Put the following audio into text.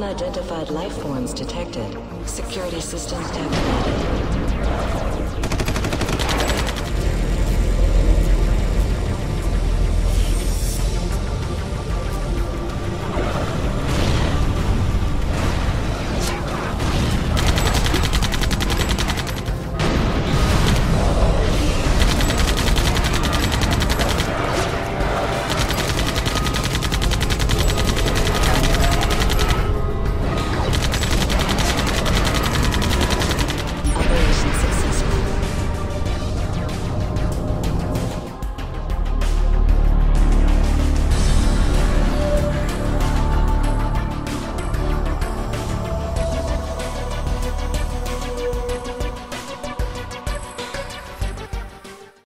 Unidentified life forms detected. Security systems activated.